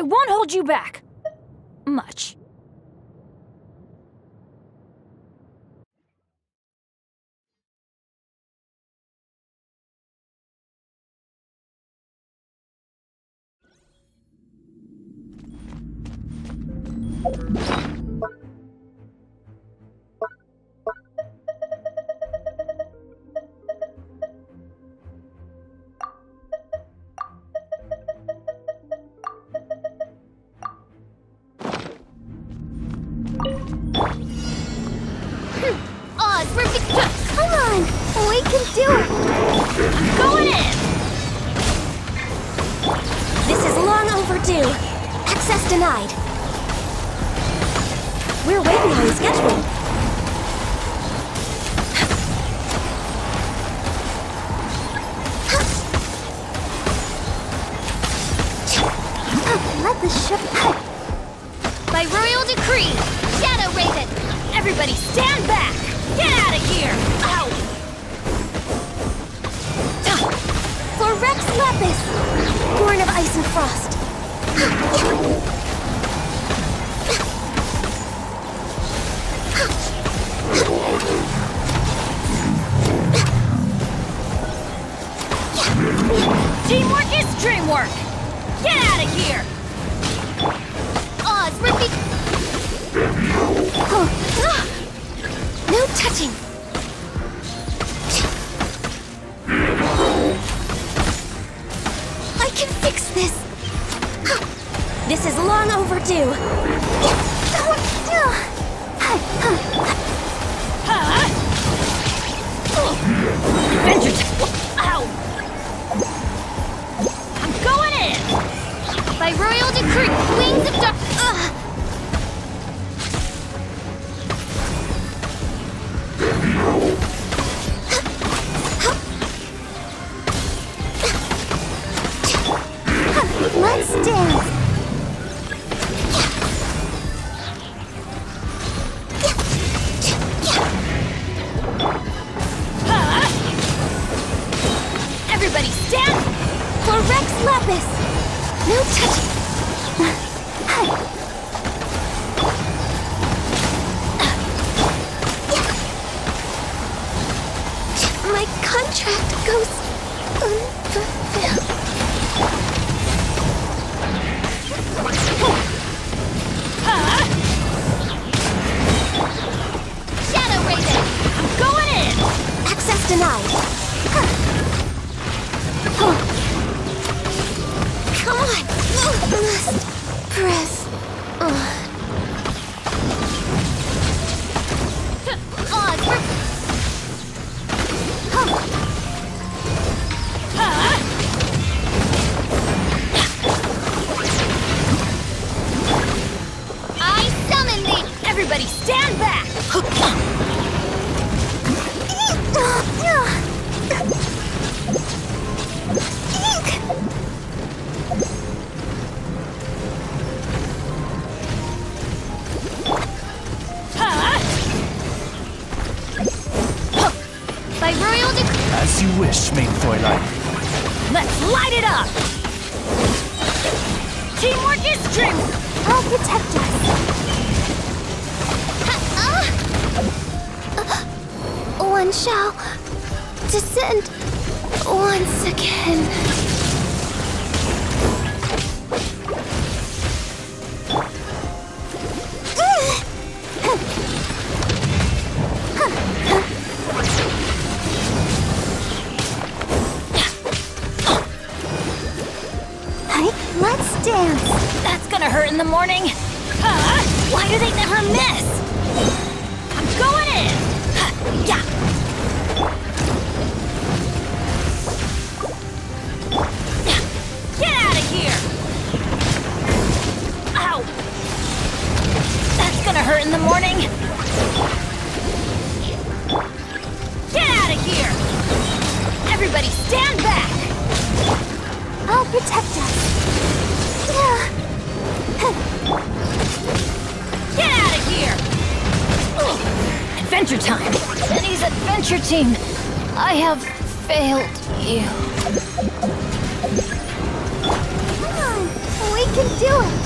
I won't hold you back. Much. Oz, we're Come on! We can do it! Going in! This is long overdue. Access denied. We're waiting on schedule. Let the ship By royal decree, Shadow Raven! Everybody stand back! Get out of here! Ow! for Rex Lapis, born of ice and frost. Teamwork is dreamwork! Get out of here! Wings of dark. Let's dance. Everybody stand! For Rex Lapis. No touching. My contract goes unfulfilled. Shadow Raven. I'm going in! Access denied. Everybody stand back! Huh? By royal decree... As you wish, mein Fräulein. Let's light it up! Teamwork is dreamwork! I'll protect us. One shall descend once again. Let's dance. That's gonna hurt in the morning! Huh? Why do they never miss? Adventure time! Benny's adventure team! I have failed you. Come on, we can do it!